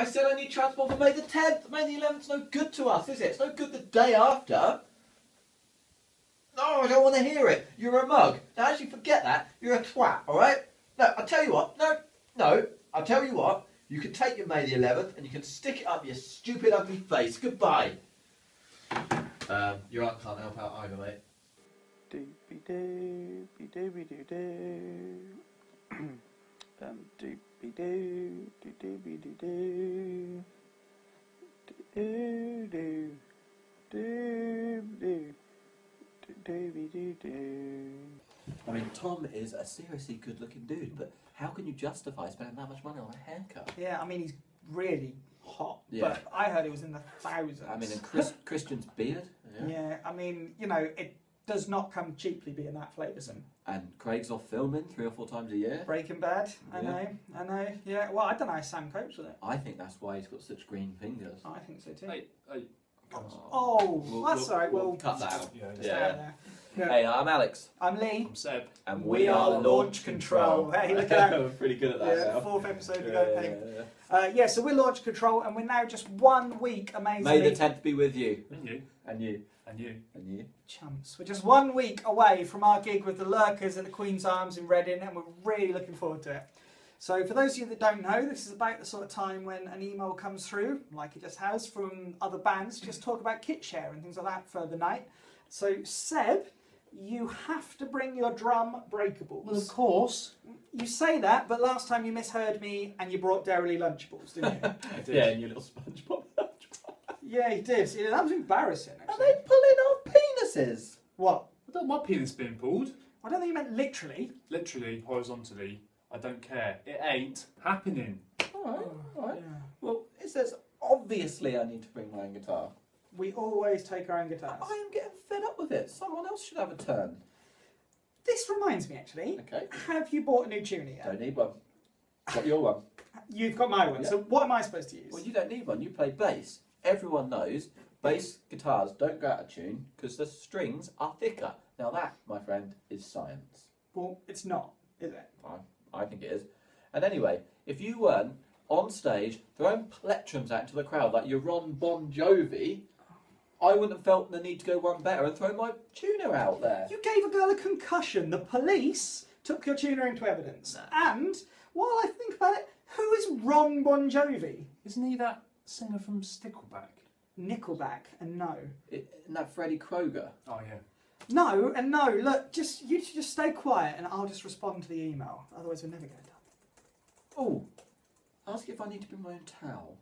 I said I need transport for May the 10th. May the 11th's no good to us, is it? It's no good the day after. No, I don't want to hear it. You're a mug. Now, actually, forget that. You're a twat, alright? No, I'll tell you what. No, no, I'll tell you what. You can take your May the 11th and you can stick it up your stupid, ugly face. Goodbye. Um, your aunt can't help out either, mate. Doopy doopy doopy doo doo. Doopy doo doo doo doo. Doo doo doo doo doo. I mean, Tom is a seriously good-looking dude, but how can you justify spending that much money on a haircut? Yeah, I mean he's really hot, Yeah. but I heard it was in the thousands. I mean, and Chris, Christian's beard, yeah. I mean, you know, it does not come cheaply being that flavoursome. and Craig's off filming three or four times a year. Breaking Bad, I Yeah. know, I know. Yeah, well, I don't know how Sam copes with it. I think that's why he's got such green fingers. I think so too. Hey, hey. Oh, We'll- that's we'll- all right. we'll We'll cut that out. Yeah, Yeah. Yeah. Hey, I'm Alex, I'm Lee. I'm Seb. and We are Launch Control. Hey, look at that. We're pretty good at that Yeah, now. fourth episode to Yeah, go. yeah, Hey. yeah, yeah. Uh, yeah, so we're Launch Control, and we're now just one week amazingly. May the 10th be with you. And you. And you. And you. And you. chumps. We're just one week away from our gig with the Lurkers at the Queen's Arms in Reading, and we're really looking forward to it. So, for those of you that don't know, this is about the sort of time when an email comes through, like it just has from other bands, just talk about kit share and things like that for the night. So, Seb, you have to bring your drum breakables. Well, of course. You say that, but last time you misheard me and you brought Dairy Lunchables, didn't you? I did. Yeah, and your little SpongeBob. Yeah, he did. Yeah, that was embarrassing. Are Actually. they pulling off penises? What? I don't want my penis being pulled. I don't think you meant literally. Literally, horizontally. I don't care. It ain't happening. Alright, oh, alright. Yeah. Well, it says obviously I need to bring my own guitar. We always take our own guitars. I am getting fed up with it. Someone else should have a turn. This reminds me, actually. Okay. Have you bought a new tuner yet? Don't need one. Got your one. You've got my one. Yeah. So what am I supposed to use? Well, you don't need one. You play bass. Everyone knows bass guitars don't go out of tune because the strings are thicker. Now that, my friend, is science. Well, it's not, is it? I think it is. And anyway, if you weren't on stage throwing plectrums out to the crowd like you're Ron Bon Jovi, I wouldn't have felt the need to go one better and throw my tuner out there. You gave a girl a concussion. The police took your tuner into evidence. And while I think about it, who is Ron Bon Jovi? Isn't he that singer from Stickleback? Nickelback and no. It, isn't that Freddie Kroger? Oh, yeah. No and no. Look, just you should just stay quiet and I'll just respond to the email. Otherwise, we're never going to done. Oh, ask if I need to bring my own towel.